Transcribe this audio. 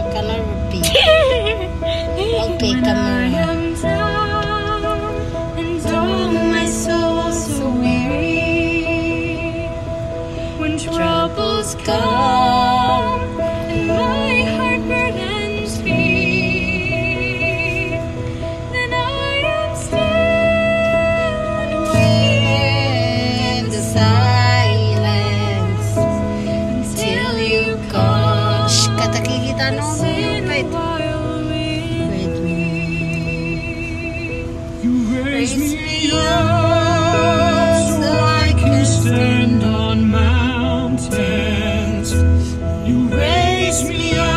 ang color would be wallpaper Maria. Troubles come. 99 yung wait. Wait. Raise me up so I can stand on mountains. You raise me up.